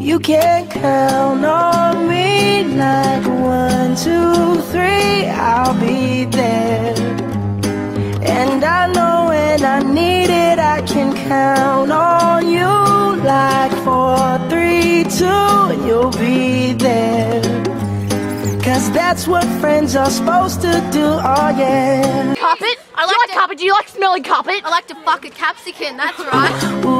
You can count on me like one, two, three, I'll be there. And I know when I need it, I can count on you like four, three, two, and you'll be there. Cause that's what friends are supposed to do, oh yeah. Carpet? I like, like carpet. Do you like smelling carpet? I like to fuck a capsicum, that's right.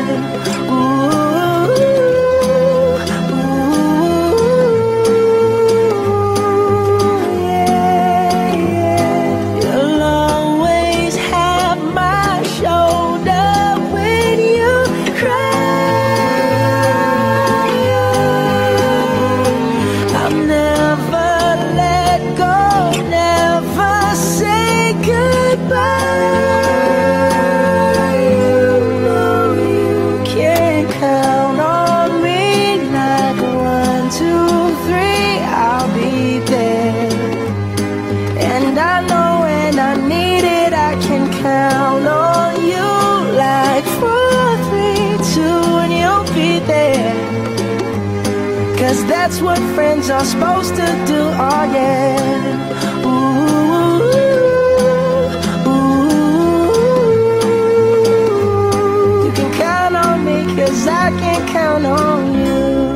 Cause that's what friends are supposed to do, oh yeah. Ooh, ooh. You can count on me, cause I can count on you.